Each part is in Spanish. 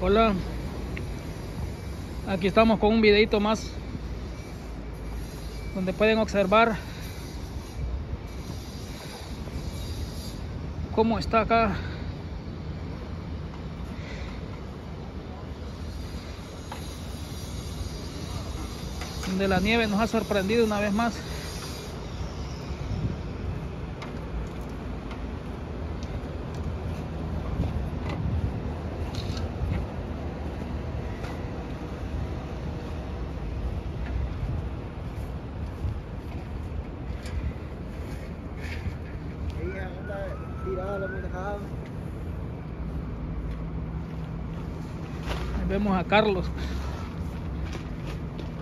Hola, aquí estamos con un videito más donde pueden observar cómo está acá. Donde la nieve nos ha sorprendido una vez más Ahí vemos a Carlos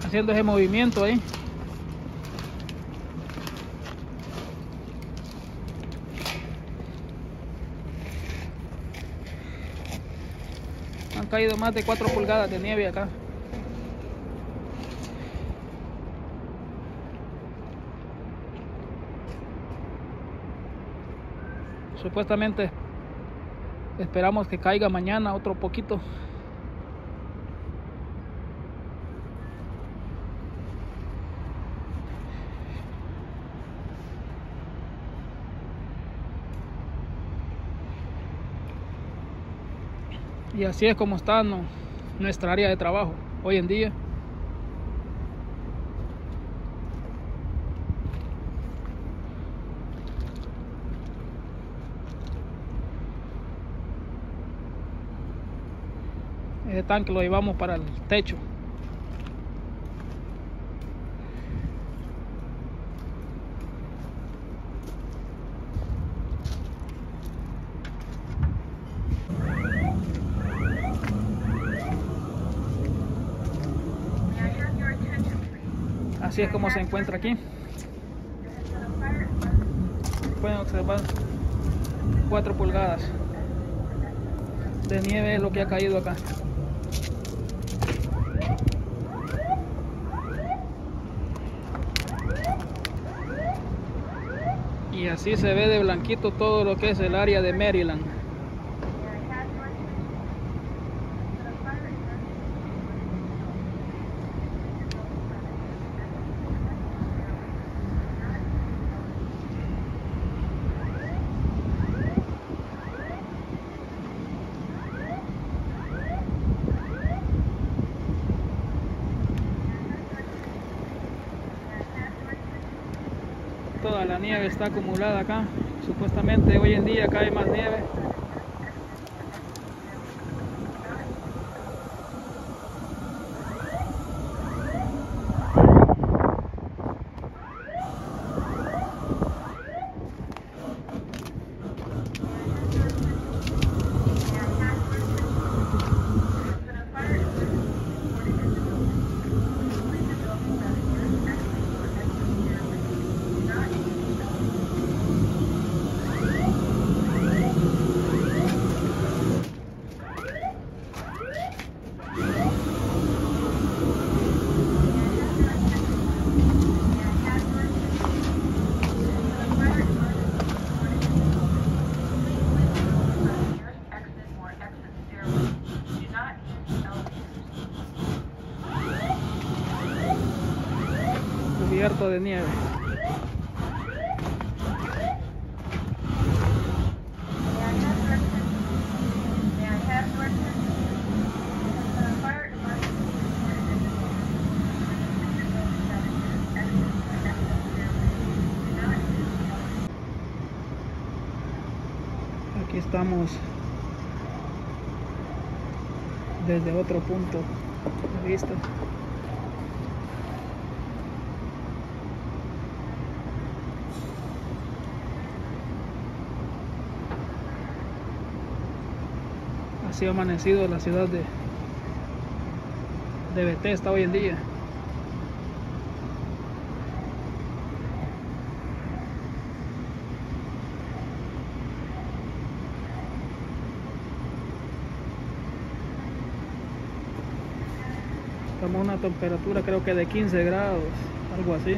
haciendo ese movimiento ahí. Han caído más de 4 pulgadas de nieve acá. Supuestamente esperamos que caiga mañana otro poquito. Y así es como está nuestra área de trabajo hoy en día. Ese tanque lo llevamos para el techo. Así es como se encuentra aquí. Pueden observar 4 pulgadas de nieve es lo que ha caído acá. Y así se ve de blanquito todo lo que es el área de Maryland. La nieve está acumulada acá. Supuestamente hoy en día cae más nieve. Cubierto de nieve. Aquí estamos desde otro punto de vista. Así ha amanecido la ciudad de, de Bethesda hoy en día. Estamos a una temperatura creo que de 15 grados, algo así.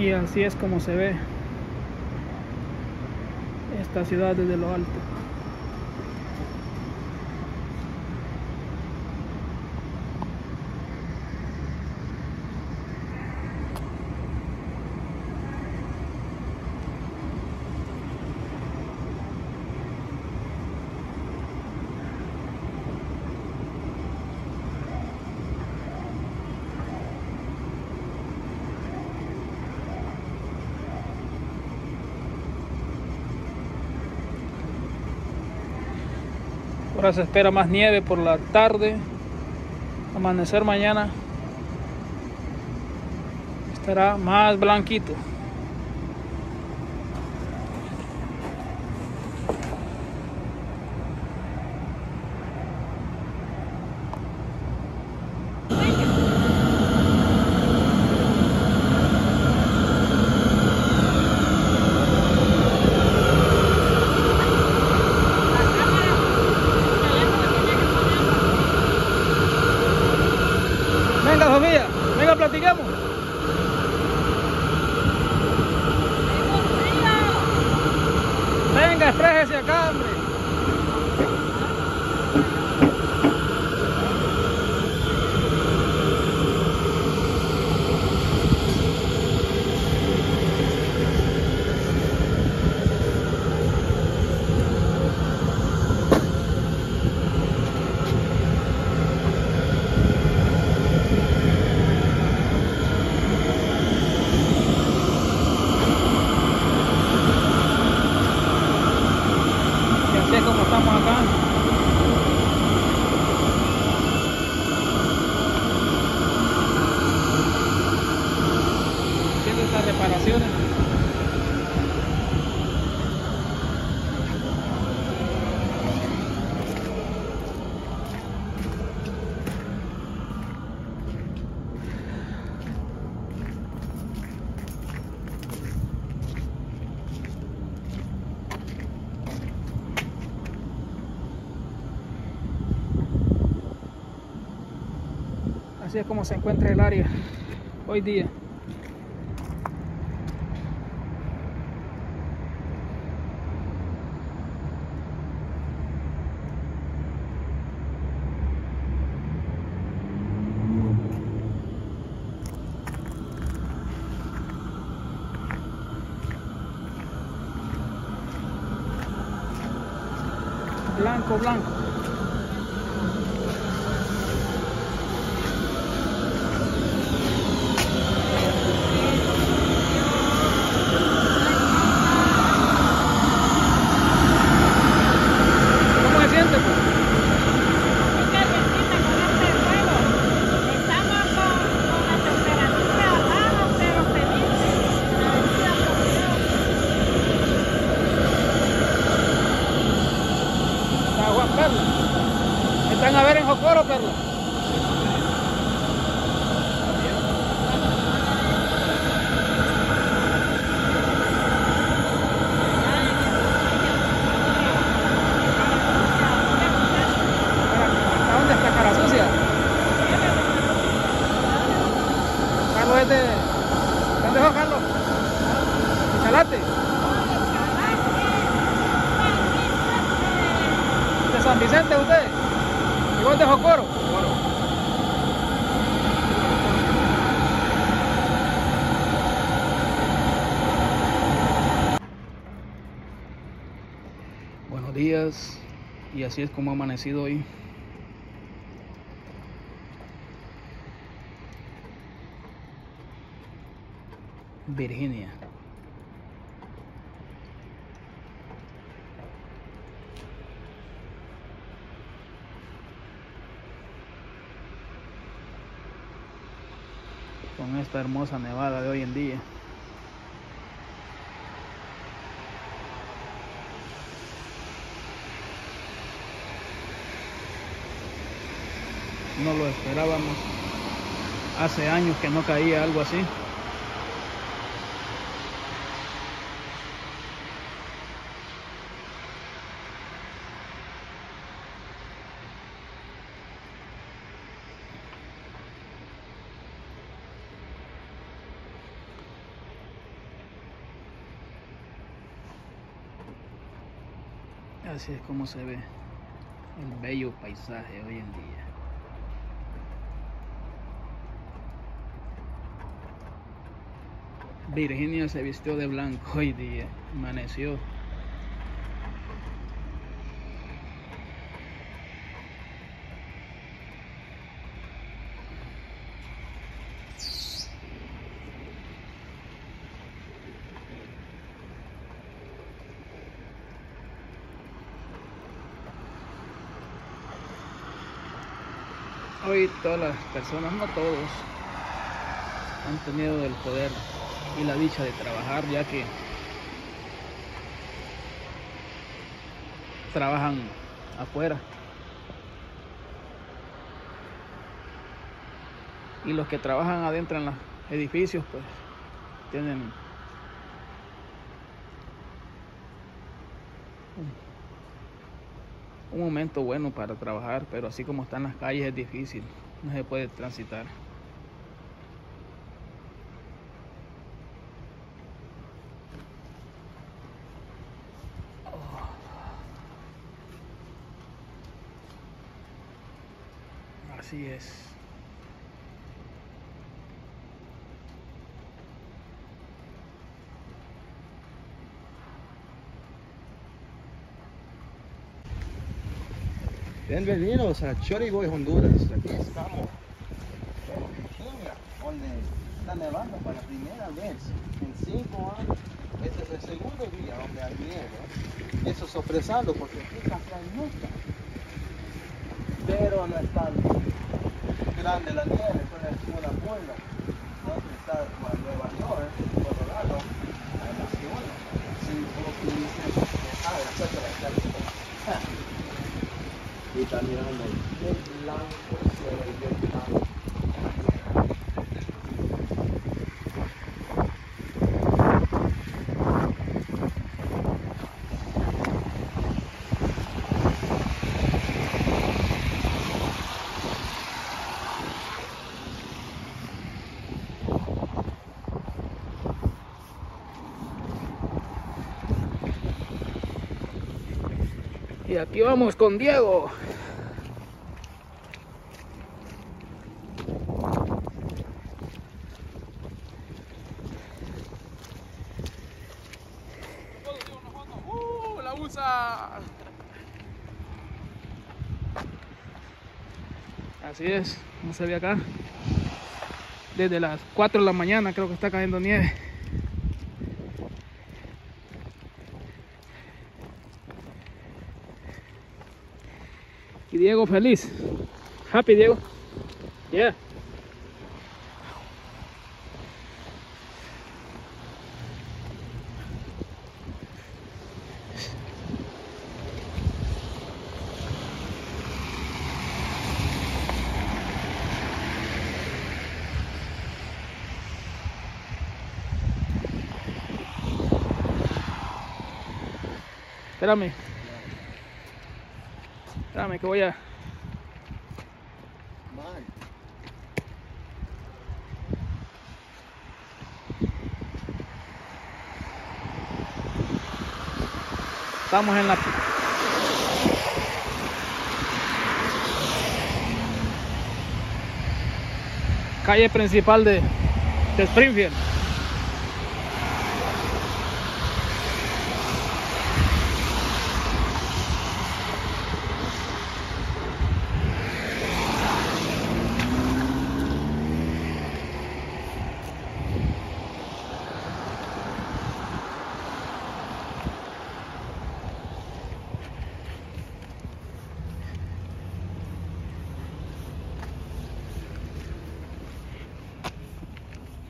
Y así es como se ve esta ciudad desde lo alto. Ahora se espera más nieve por la tarde. Amanecer mañana estará más blanquito. Venga, Sofía, platiquemos. Venga, exprésese acá, hombre. Y así es como estamos acá. Haciendo estas reparaciones. Es como se encuentra el área hoy día. Blanco, blanco. ¿Cómo se siente? pues? Está Juan Perla. Están a ver en Jocoro, Perla. ¿A dónde está cara sucia? Carlos es de. ¿Dónde es Carlos? Chalate. ¿De San Vicente usted? Igual de Jocoro. Buenos días. Y así es como ha amanecido hoy. Virginia. Con esta hermosa nevada de hoy en día. no lo esperábamos. Hace años que no caía algo así. Así es como se ve el bello paisaje hoy en día. Virginia se vistió de blanco hoy día, amaneció. Hoy todas las personas, no todos, han tenido el poder y la dicha de trabajar ya que trabajan afuera. Y los que trabajan adentro en los edificios pues tienen un momento bueno para trabajar, pero así como están las calles es difícil, no se puede transitar. Así es. Bienvenidos a Choriboy, Honduras. Aquí estamos en Virginia, donde está nevando por la primera vez en cinco años. Este es el segundo día donde hay nieve. Eso es sorpresando porque aquí casi hay nunca. Pero no es tan grande la nieve, solo es una puebla. Donde está Nueva York, Colorado, hay más que uno. Sí, como que dice, sabe, acerca de la y está mirando bien blanco el cielo y bien blanco. Y aquí vamos con Diego. ¡Uh, la usa! Así es, como se ve acá. Desde las 4 de la mañana creo que está cayendo nieve. Diego feliz. Happy Diego. Yeah. Espérame que voy a... Estamos en la... Calle principal de, de Springfield.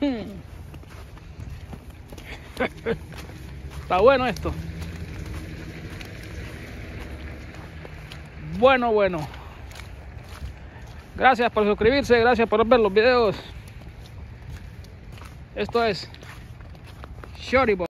Está bueno esto. Bueno, bueno. Gracias por suscribirse, gracias por ver los videos. Esto es Shorty.